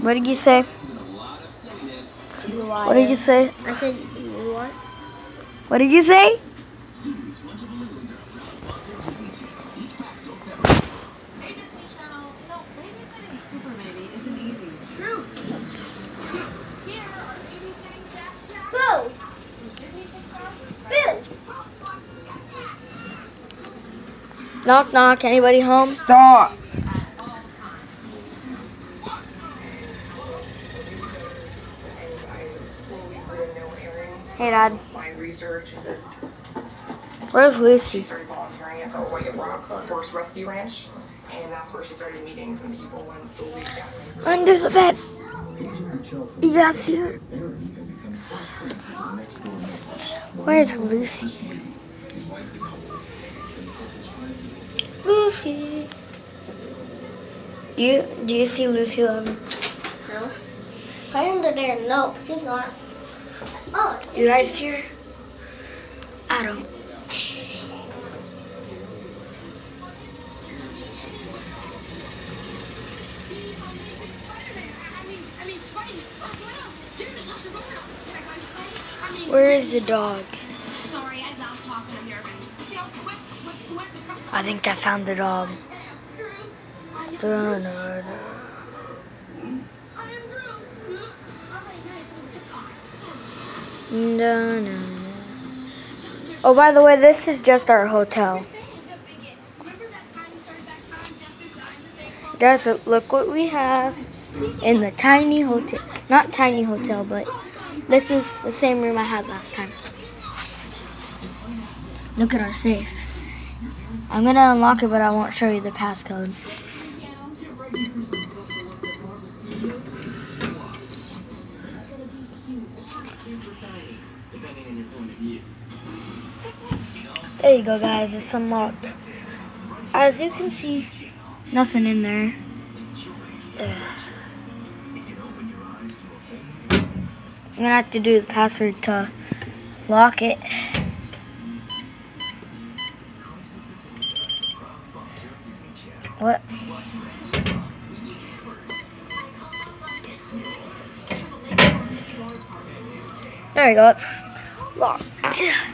What did you say? What did you say? I said you what? What did you say? ABC channel, you know, babysitting super maybe isn't easy. True. Here are babysitting Jack Jack. Boo! Boo! Knock knock. Anybody home? Stop. Hey Dad. My research and Where's she Lucy? started volunteering at the White Rock Horse Rescue Ranch, and that's where she started meeting some people and slowly. Under the bed. You guys see her? Where's Lucy? Lucy. Do you do you see Lucy Eleven? No. Right under there. No, she's not. Oh, You guys her? I don't. Where is the dog? I think I found the dog. Dun, dun. Oh, by the way, this is just our hotel. To? Guys, look- what we have in the tiny hotel. Not tiny hotel, but this is the same room I had last time. Look at our safe. I'm gonna unlock it, but I won't show you the passcode. There you go, guys. It's unlocked. As you can see, nothing in there. Ugh. I'm gonna have to do the password to lock it. What? There we go, it's locked.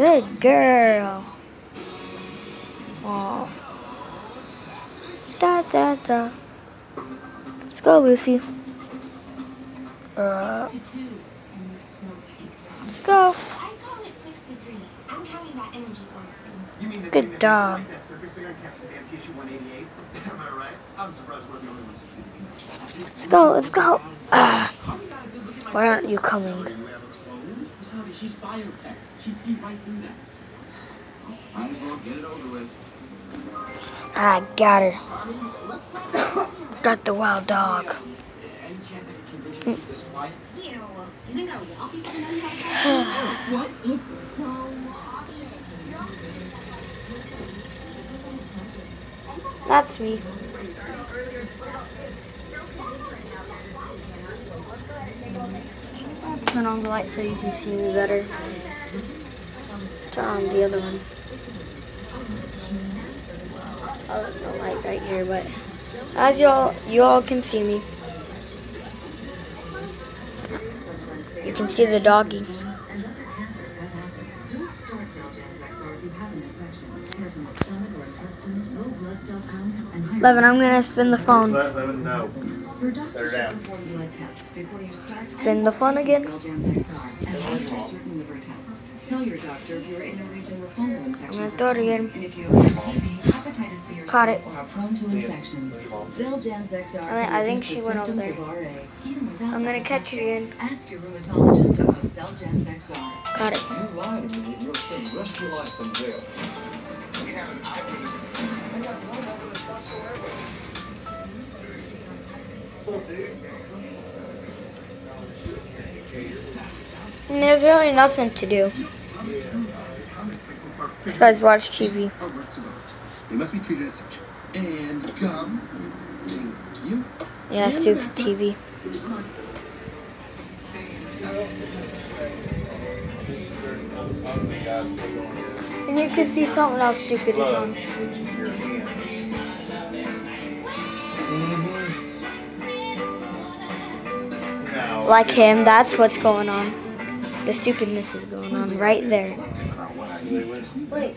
Good girl. Aw. Da da da. Let's go, Lucy. Uh, let's go. I call it 63. I'm counting that energy one. You mean the Good dog. like that circus figure on Captain Fantasia 188? Am I right? I'm surprised we're the only ones who see the connection. Let's go, let's go. Ah. Why aren't you coming? You have a clone? Wasabi, she's biotech. She'd see right through that. Might as well get it over with. I got her. got the wild dog. Any chance I can convince you to keep this quiet? Ew. You think I want people to know you have that? What? It's so obvious. That's me. Turn on the light so you can see me better. Turn on the other one. Oh, there's no light right here, but as y'all, you all can see me. You can see the doggy. Levin, I'm gonna spin the phone. Them know. Your doctor Set her should down. perform blood tests before you start Spin the phone again. Xeljanz XR and after certain liver tests. Tell your doctor if you're in a region where fungal infections gonna are throw it again. and if you have TB, hepatitis B or Caught C, it. or are prone to infections. Xeljanz XR I- can I think reduce she the went over symptoms there. of RA, even without I'm gonna catch it again. Ask your rheumatologist about Xeljanz XR. Got it. You lied to me. You'll spend the rest of your life in jail. We have an eyewitness. I got no evidence whatsoever. And there's really nothing to do besides watch TV. Are works of art. They must be treated as such. And gum. Thank you. Yeah, stupid TV. And you can see something else stupid is on. Like him. That's what's going on. The stupidness is going on right there. Wait.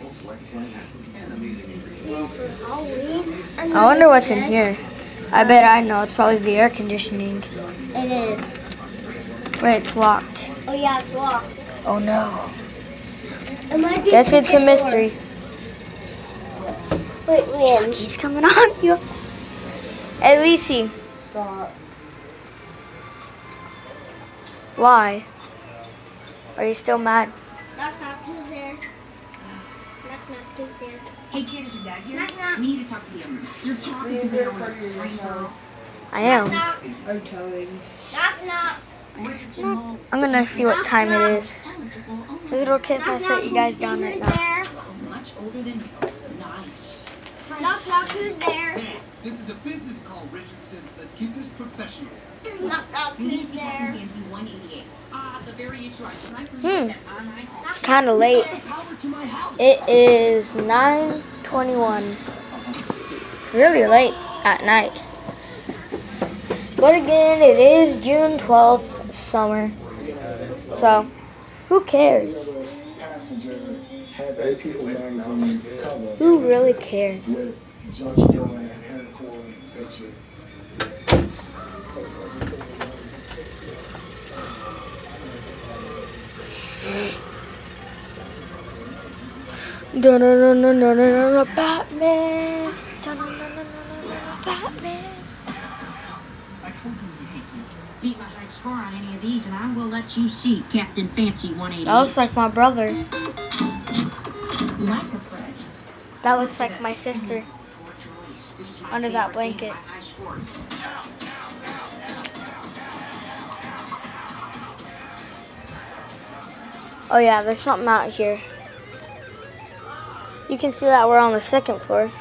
I wonder what's in here. I bet I know. It's probably the air conditioning. It is. Wait, it's locked. Oh yeah, it's locked. Oh no. It might be Guess it's a mystery. Wait, wait. Chucky's coming on you. Hey, Lisi. Why? Are you still mad? Knock knock, who's there? Knock knock, who's there? Hey, kid, is your dad here? Knock knock. We need to talk to the owner. You're talking to the right now. I am. Knock knock. Knock I'm gonna see what time it is. Is it okay if I set you guys down right now? Much older than you. Nice. Knock knock, who's there? Hey, This is a business call, Richardson. Let's keep this professional. Knock knock, We need to who's there? Fancy 188. Ah, the very issue I sniped for Hmm. you. It's kind of late. Power to my. It is 9:21. It's really late at night. But again, it is June 12th, summer. So, who cares? Passenger had that People magazine cover Who really cares? with Judge Boy and Hank Cohen's picture. Dun-dun-dun-dun-dun-dun, Batman. Dun-dun-dun-dun-dun-dun, Batman. I told you he hates me. Beat my high score on any of these, and I will let you see Captain Fancy 180. That looks like my brother. That looks like my sister. Under that blanket. Oh yeah, there's something out here. You can see that we're on the second floor.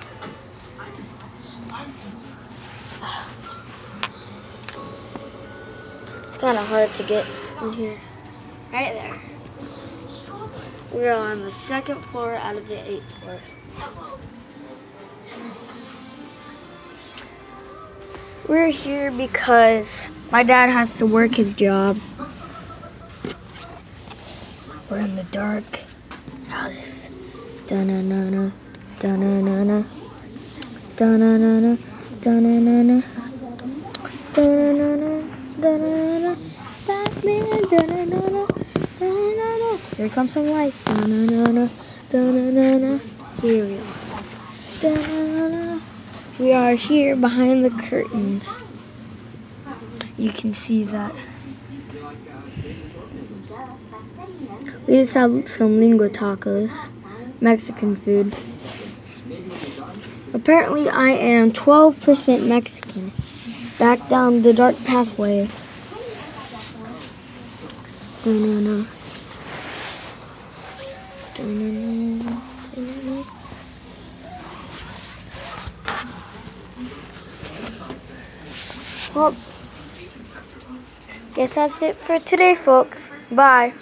It's kind of hard to get in here. Right there. We're on the second floor out of the eight floors. We're here because my dad has to work his job. We're in the dark. Alice. Da-na-na-na. Da-na-na-na. Da-na-na-na. Da-na-na-na. Da-na-na-na. Da-na-na-na. Batman. Here comes some light. Da-na-na-na. Da-na-na-na. Here we are. Da-na-na-na. We are here behind the curtains. You can see that. We just had some lengua tacos, Mexican food. Apparently, I am 12% Mexican. Back down the dark pathway. Da-na-na. Well, guess that's it for today, folks. Bye.